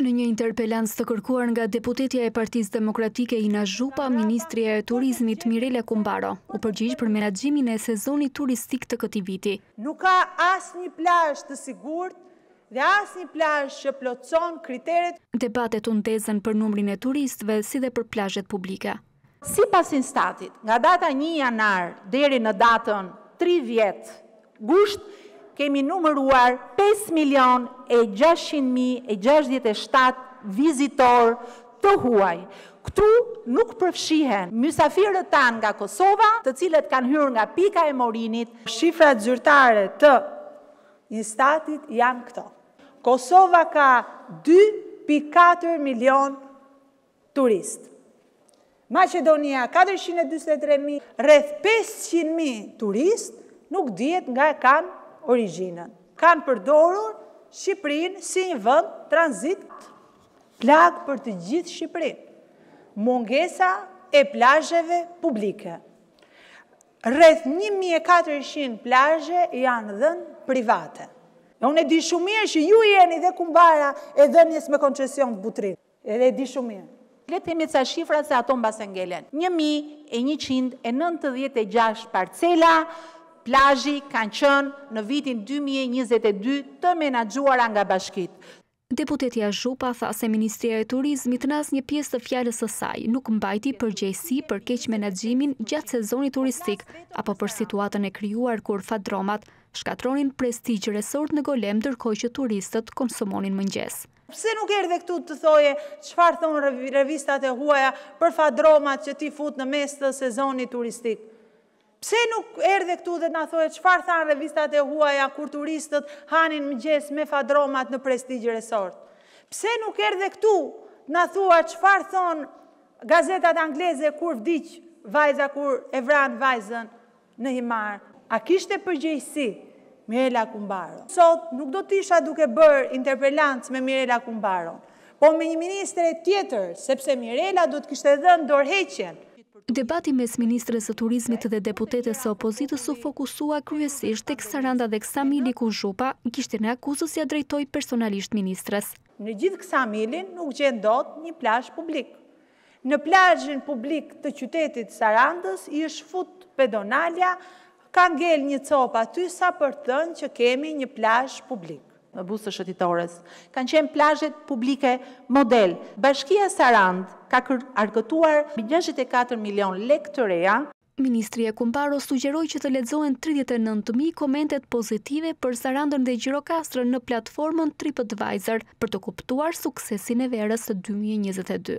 Në një interpelancë të kërkuar nga deputetja e Partisë Demokratike Ina Zhupa, ministrja e Turizmit Mirela Kumbaro u përgjigj për menaxhimin e sezonit turistik të këtij viti. Nuk ka asnjë plazh të sigurt dhe asnjë plazh që plotëson kriteret. Debatet u ndezën për numrin e turistëve si dhe për plazhet publike. Sipas Instatit, nga data një janar deri në datën tridhjetë gusht, kemi numëruar pesë milionë e gjashtëqind mijë e gjashtëdhjetë e shtatë vizitorë të huaj. Këtu nuk përfshihen mysafirët tanë nga Kosova, të cilët kanë hyrë nga pika e Morinit. Shifrat zyrtare të Instatit janë këto, Kosova ka dy pikë katër milionë Turistë. Maqedonia, katërqind e dyzet e tre mijë, rreth pesëqind mijë turistë, nuk dihet nga e kanë origjinën, kanë përdorur Shqipërinë si një vend tranzit. Plagë për të gjithë Shqipërinë, mungesa e plazheve publike. Rreth një mijë e katërqind plazhe janë dhënë private. Unë e di shumë mirë që ju jeni dhe kumbara e dhënies me koncesion të Butrintit. Edhe e di shumë mirë. Le të themi ca shifra se ato mbase ngelen. Një mijë e njëqind e nëntëdhjetë e gjashtë parcela plazhi kanë qenë në vitin dy mijë e njëzet e dy të menaxhuara nga bashkitë. Deputetja Zhupa tha se ministrja e Turizmit në asnjë pjesë të fjalës së saj nuk mbajti përgjegjësi për keqmenaxhimin gjatë sezonit turistik apo për situatën e krijuar kur fadromat shkatërronin Prestige Resort në Golem ndërkohë që turistët konsumonin mëngjes. Pse nuk erdhe këtu të thoje çfarë thonë revistat e huaja për fadromat që ti fut në mes të sezonit turistik? Pse nuk erdhe këtu dhe të na thoje çfarë thanë revistat e huaja kur turistët hanin mëgjes me fadromat në Prestige Resort? Pse nuk erdhe këtu të na thua çfarë thonë gazetat angleze kur vdiq vajza kur e vranë vajzën në Himarë. A kishte përgjegjësi Mirela Kumbaro? Sot nuk do të isha duke bërë interpelancë me Mirela Kumbaron, por me një ministre tjetër, sepse Mirela do të kishte dhënë dorëheqjen. Debati mes ministres së Turizmit dhe deputetes së opozitës u fokusua kryesisht tek Saranda dhe Ksamili ku Zhupa gishtin e akuzës ia drejtoi personalisht ministres. Në gjithë Ksamilin nuk gjen dot një plazh publik. Në plazhin publik të qytetit Sarandës i është fut pedonalja, ka ngel një copë aty sa për të thënë që kemi një plazh publik. Në buzë të shëtitores kanë qenë plazhet publike model. Bashkia Sarandë ka arkëtuar gjashtëdhjetë e katër milionë lekë të reja. Ministrja Kumbaro sugjeroi që të lexohen tridhjetë e nëntë mijë komentet pozitive për Sarandën dhe Gjirokastrën në platformën TripAdvisor për të kuptuar suksesin e verës së dy mijë e njëzet e dy.